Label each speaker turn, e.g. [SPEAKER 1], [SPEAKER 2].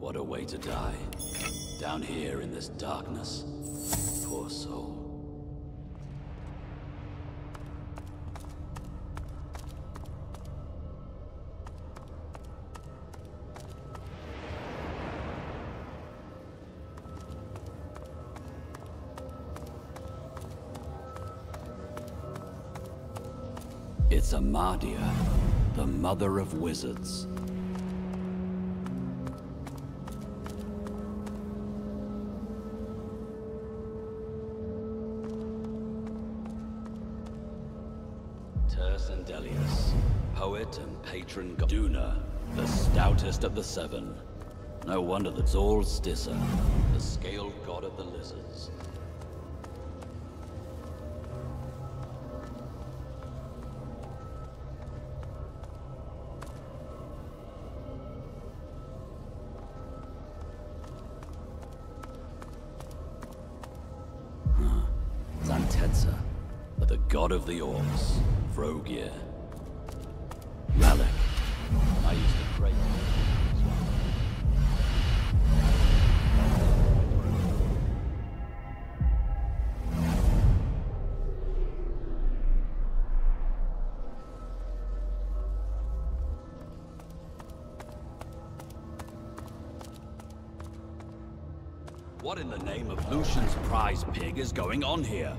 [SPEAKER 1] What a way to die. Down here in this darkness. Poor soul. It's Amadia, the mother of wizards. Tir-Cendelius, poet and patron god. Duna, the stoutest of the seven. No wonder that Zorl-Stissa, the scaled god of the lizards. The god of the orcs, Vrogir. Malek, I used to pray. What in the name of Lucian's prize pig is going on here?